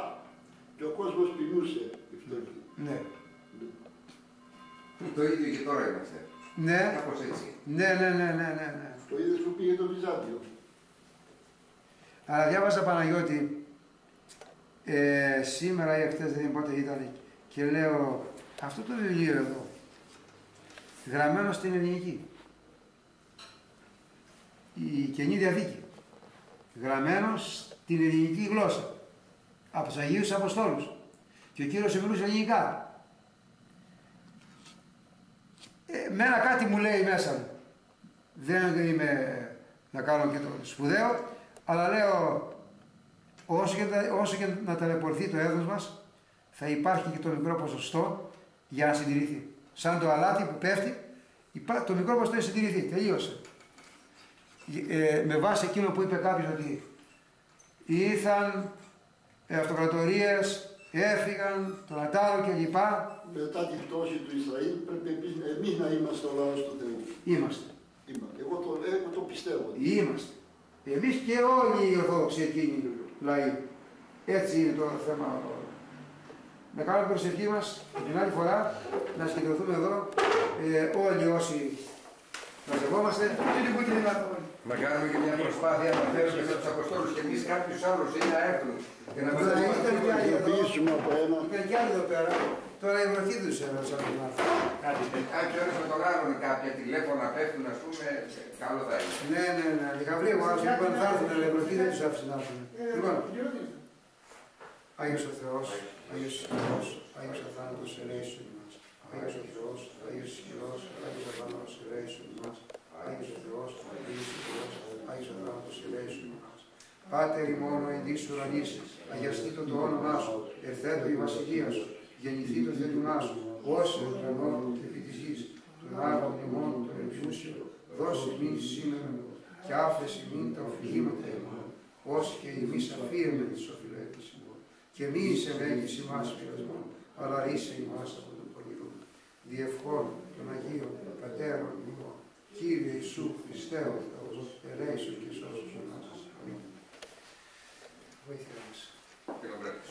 και ο κόσμος πεινούσε. οι φτωχοί. Ναι. Το ίδιο και τώρα είμαστε. Ναι, Κάπως έτσι. ναι, ναι, ναι, ναι, ναι. ναι. Το είδες που πήγε το Βυζάντιο. Αλλά διάβαζα Παναγιώτη ε, σήμερα ή εχθές δεν είναι πότε ήταν και λέω αυτό το βιβλίο εδώ γραμμένο στην ελληνική. Η Καινή Διαθήκη. Γραμμένο στην ελληνική γλώσσα. Από τους Αγίους Αποστόλους. Και ο Κύριος μιλούσε ελληνικά. Ε, μένα κάτι μου λέει μέσα μου. Δεν είμαι να κάνω και το σπουδαίο αλλά λέω όσο και, τα- όσο και να ταλαιπωρηθεί το έδος μας θα υπάρχει και το μικρό ποσοστό για να συντηρηθεί. Σαν το αλάτι που πέφτει, υπά- το μικρό ποσοστό έχει συντηρηθεί. Τελείωσε. Ε, με βάση εκείνο που είπε κάποιος ότι ήρθαν ε, αυτοκρατορίες, έφυγαν, τον Ατάρο κλπ. Μετά την πτώση του Ισραήλ πρέπει εμείς, εμείς να είμαστε ο λαός του Θεού. Είμαστε. Είμαστε. Εγώ το, εγώ το πιστεύω. Είμαστε. Εμείς και όλοι οι Ορθόδοξοι εκείνοι λαοί. Έτσι είναι το θέμα. Να κάνουμε προσευχή μας την άλλη φορά, να συγκεντρωθούμε εδώ ε, όλοι όσοι μαζευόμαστε. Τι είναι που είναι δυνατόν. Να κάνουμε και μια προσπάθεια να φέρουμε και τους Αποστόλους και εμείς κάποιους άλλους ή να έρθουν και να Ναι, βοηθήσουμε. ήταν και Να άλλοι εδώ. ειδοποιήσουμε από ένα. Ήταν και άλλοι εδώ πέρα. Τώρα η βροχή τους έδωσε από την άλλη. Κάποιοι ώρες με τον άλλον κάποια τηλέφωνα πέφτουν, ας πούμε, καλό θα είναι. Ναι, ναι, ναι. Οι Γαβρίου άρρωστοι λοιπόν θα έρθουν, αλλά η βροχή δεν τους άφησε να έρθουν. Λοιπόν, Άγιος ο Θεός, Άγιος ο Θεός, Άγιος ο θάνατος, ελέησον ημάς. Άγιος ο Θεός, Άγιος ισχυρός, Άγιος ο θάνατος, ελέησον ημάς. Άγιος ο Θεός, Άγιος ισχυρός, Άγιος ο θάνατος, ελέησον ημάς. Πάτερ ημών ο εν της ουρανής, αγιαστήτω το όνομά σου, ερθέτω η βασιλεία σου, γεννηθεί το θέλημά σου, ως εν ουρανό και επί της γης, τον άγων ημών τον εμπιούσιο, δώσε μην σήμερα και άφεση μην τα οφειλήματα ημών, ως και εμείς αφήρουμε τις οφειλέτες ημών. Και μη σε μέγεις ημάς πειρασμόν, αλλά ρίσε ημάς από τον πολυρού. Διευχών των Αγίων Πατέρων ημών, Κύριε Ιησού Χριστέ ο Θεός, ελέησον και σώσον μας. Αμήν. Βοήθεια μας. Και να βρέξει.